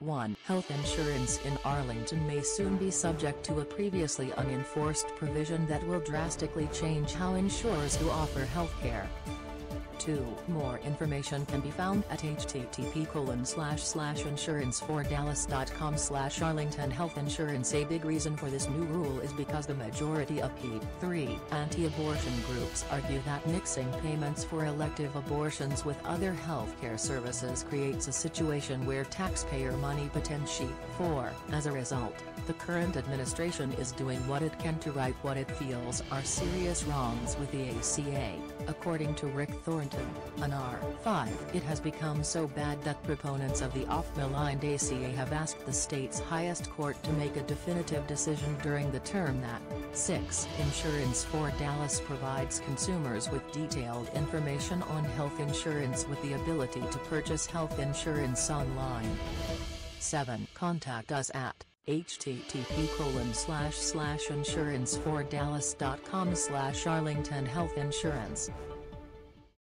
1. Health insurance in Arlington may soon be subject to a previously unenforced provision that will drastically change how insurers who offer healthcare. 2. More information can be found at http colon insurance4dallas.com slash Arlington Health Insurance A big reason for this new rule is because the majority of P. 3. Anti-abortion groups argue that mixing payments for elective abortions with other healthcare services creates a situation where taxpayer money potentially 4. As a result, the current administration is doing what it can to right what it feels are serious wrongs with the ACA, according to Rick Thornton, an R5. It has become so bad that proponents of the off-maligned ACA have asked the state's highest court to make a definitive decision during the term that 6. Insurance for Dallas provides consumers with detailed information on health insurance with the ability to purchase health insurance online. 7. Contact us at http colon slash slash insurance for dallas.com slash arlington health insurance